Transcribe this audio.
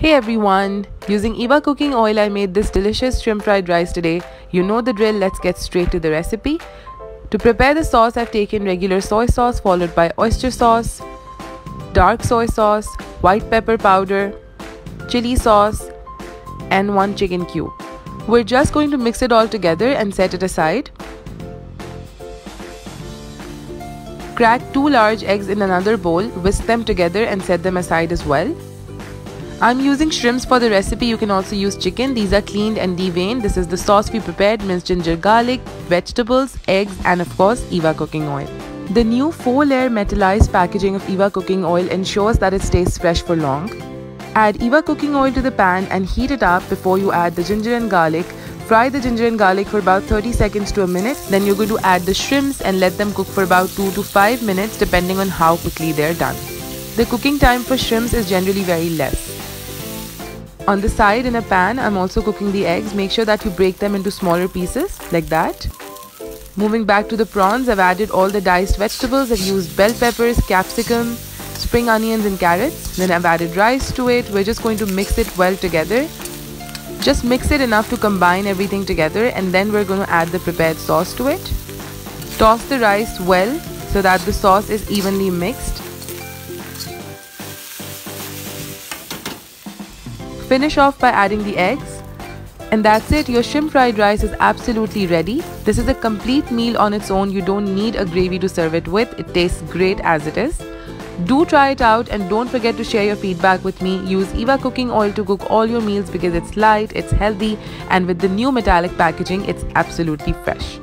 Hey everyone! Using Eva cooking oil I made this delicious shrimp fried rice today. You know the drill, let's get straight to the recipe. To prepare the sauce I've taken regular soy sauce followed by oyster sauce, dark soy sauce, white pepper powder, chili sauce and one chicken cube. We're just going to mix it all together and set it aside. Crack two large eggs in another bowl, whisk them together and set them aside as well. I'm using shrimps for the recipe. You can also use chicken. These are cleaned and deveined. This is the sauce we prepared, minced ginger garlic, vegetables, eggs and of course Eva cooking oil. The new 4-layer metallized packaging of Eva cooking oil ensures that it stays fresh for long. Add Eva cooking oil to the pan and heat it up before you add the ginger and garlic. Fry the ginger and garlic for about 30 seconds to a minute. Then you're going to add the shrimps and let them cook for about 2 to 5 minutes depending on how quickly they're done. The cooking time for shrimps is generally very less. On the side in a pan, I'm also cooking the eggs. Make sure that you break them into smaller pieces like that. Moving back to the prawns, I've added all the diced vegetables. I've used bell peppers, capsicum, spring onions and carrots. Then I've added rice to it. We're just going to mix it well together. Just mix it enough to combine everything together and then we're going to add the prepared sauce to it. Toss the rice well so that the sauce is evenly mixed. Finish off by adding the eggs. And that's it, your shrimp fried rice is absolutely ready. This is a complete meal on its own, you don't need a gravy to serve it with, it tastes great as it is. Do try it out and don't forget to share your feedback with me. Use Eva cooking oil to cook all your meals because it's light, it's healthy, and with the new metallic packaging, it's absolutely fresh.